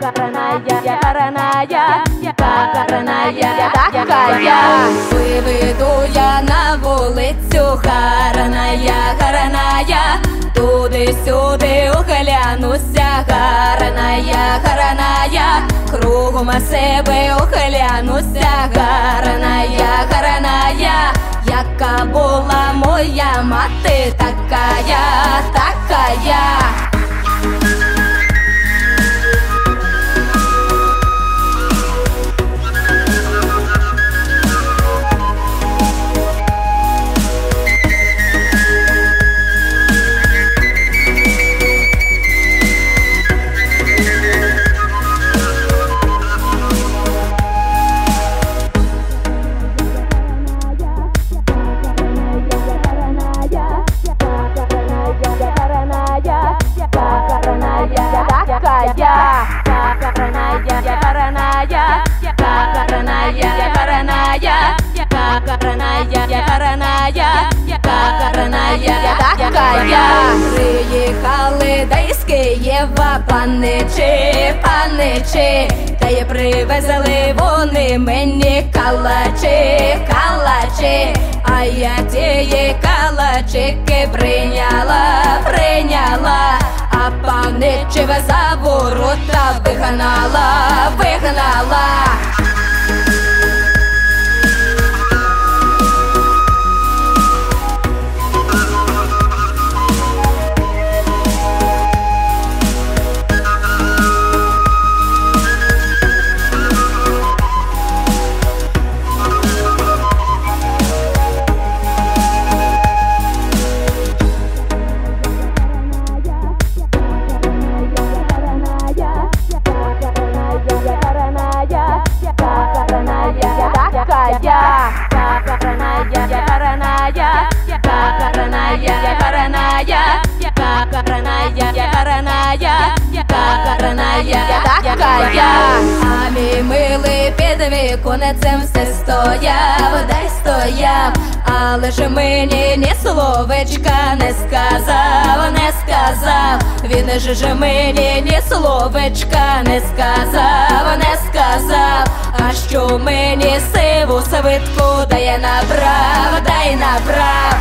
гарная, гарная, гарная, гарная, такая. Виведу я на вулицю, гарная, гарная, туди-сюди оглянуся, гарная, гарная, кругом себе оглянуся, гарная, гарная, яка була моя мати, такая, такая. Приїхали да із Києва паничі, паничі, та й привезли вони мені калачі, калачі, а я тієї калачики прийняла, прийняла, а паничеве за ворота вигнала, вигнала. Під цим все стояв, дай стояв, але ж мені ні словечка не сказав, не сказав, він же ж мені ні словечка не сказав, не сказав, а що мені сиву свитку дає набрав, дай набрав.